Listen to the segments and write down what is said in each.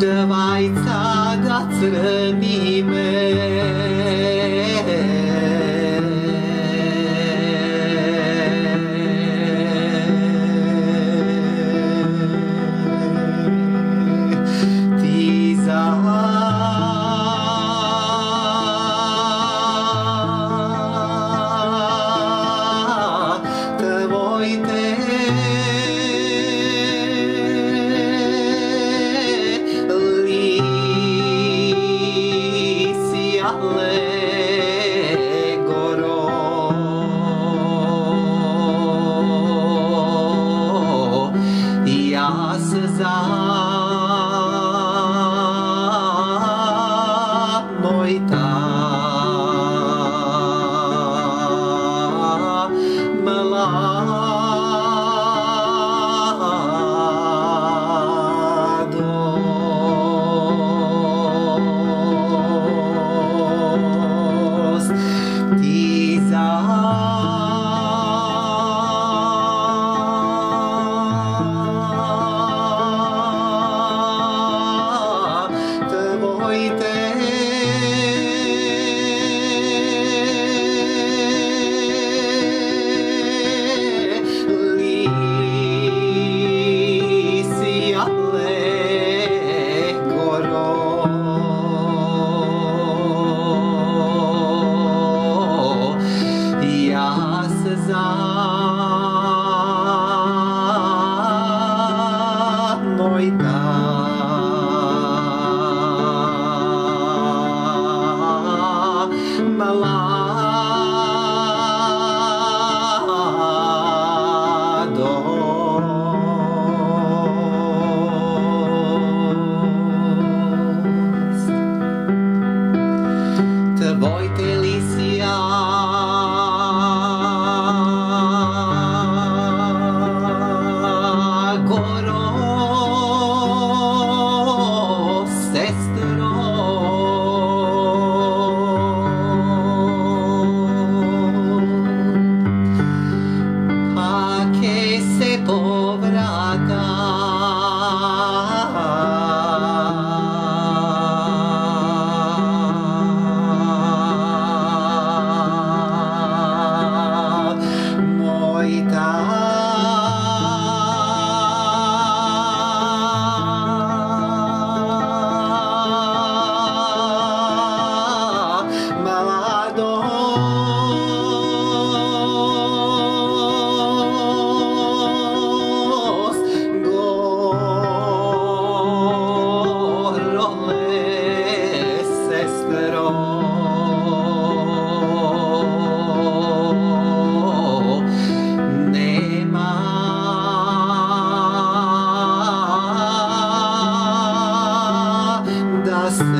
Vajca da crni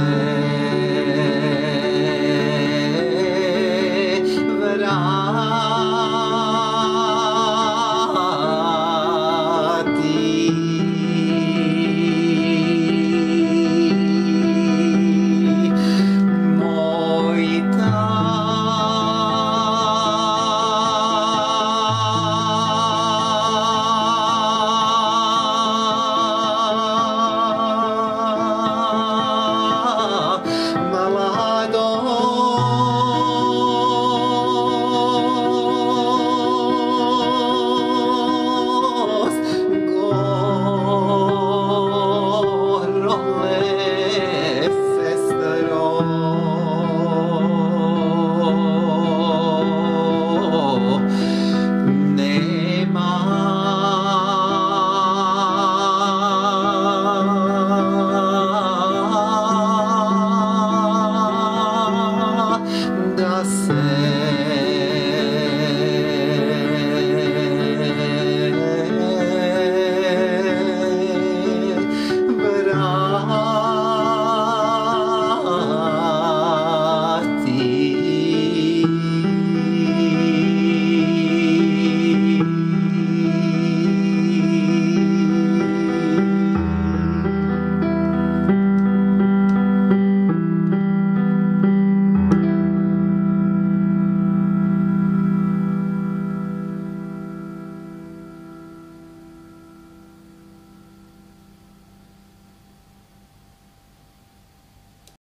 there.